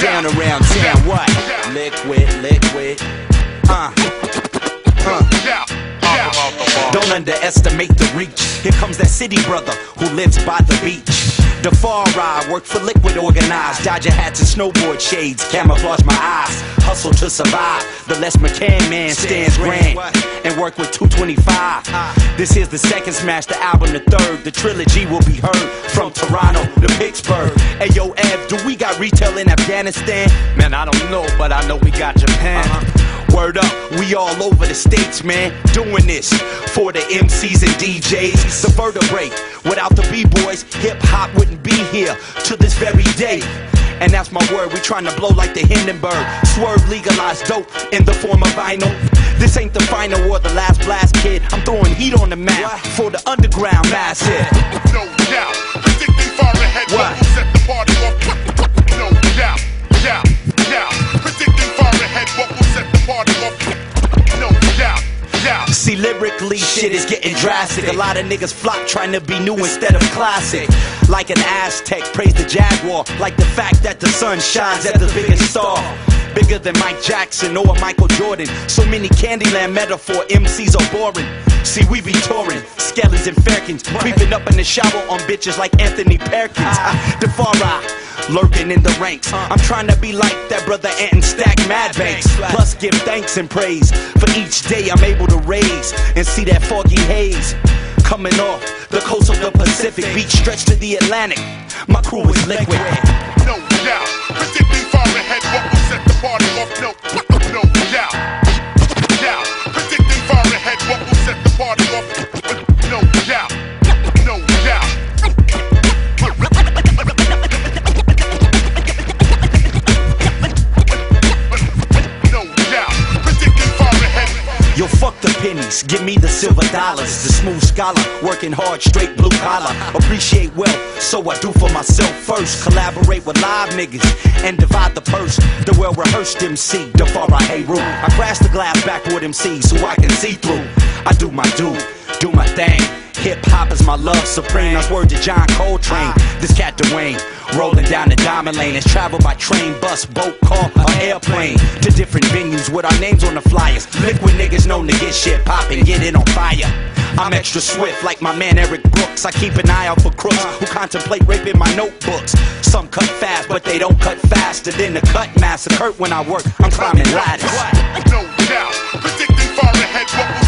down around town. What? Liquid, liquid. Uh. Uh. Don't underestimate the reach. Here comes that city brother who lives by the beach. Defari, work for Likwit organized. Dodger hats and snowboard shades, camouflage my eyes. Hustle to survive. The Les McCann man stands grand and work with 225. This is the second smash, the album the third. The trilogy will be heard from Toronto to Pittsburgh. Got retail in Afghanistan? Man, I don't know, but I know we got Japan. Uh-huh. Word up, we all over the states, man, doing this for the MCs and DJs. The vertebrae, without the B-boys, hip hop wouldn't be here to this very day. And that's my word, we trying to blow like the Hindenburg. Swerve legalized dope in the form of vinyl. This ain't the final or the last blast, kid. I'm throwing heat on the map for the underground massive. See, shit is getting drastic. A lot of niggas flop trying to be new instead of classic. Like an Aztec, praise the Jaguar. Like the fact that the sun shines at the biggest star. Bigger than Mike Jackson or Michael Jordan. So many Candyland metaphor MCs are boring. See, we be touring, skellies and fairkins, creeping up in the shower on bitches like Anthony Perkins. Ah, Defari lurking in the ranks. I'm trying to be like that brother Ant and stack mad banks. Plus, give thanks and praise for each day I'm able to raise and see that foggy haze. Coming off the coast of the Pacific, beach stretched to the Atlantic. My crew is Likwit. No doubt. Far ahead. What the pennies, give me the silver dollars. The smooth scholar, working hard, straight blue collar. Appreciate wealth, so I do for myself first. Collaborate with live niggas and divide the purse. The well rehearsed MC, Defari I hate room. I crash the glass backward MC so I can see through. I do my do, do my thing. Hip hop is my love supreme. That's word to John Coltrane. This cat Dwayne, rolling down the diamond lane. It's travel by train, bus, boat, car, or airplane to different venues with our names on the flyers. Likwit niggas known to get shit poppin', get it on fire. I'm extra swift like my man Eric Brooks. I keep an eye out for crooks who contemplate raping my notebooks. Some cut fast, but they don't cut faster than the cut. Hurt when I work, I'm climbing ladders. No doubt. Predicting far ahead. What will